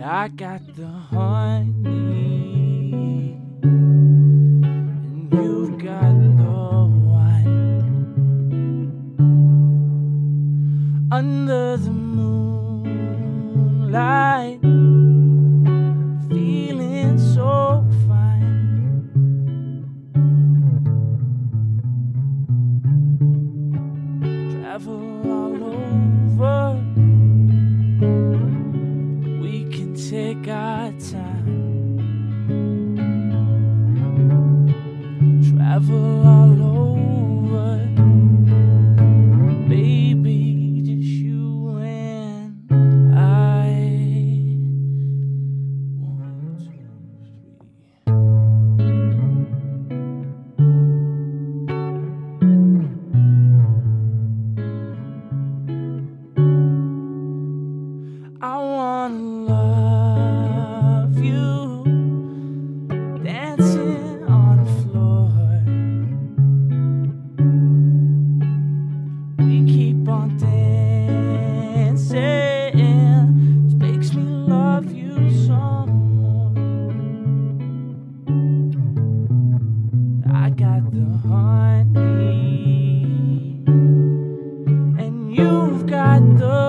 I got the honey, and you've got the wine. Under the moonlight, got the honey, and you've got the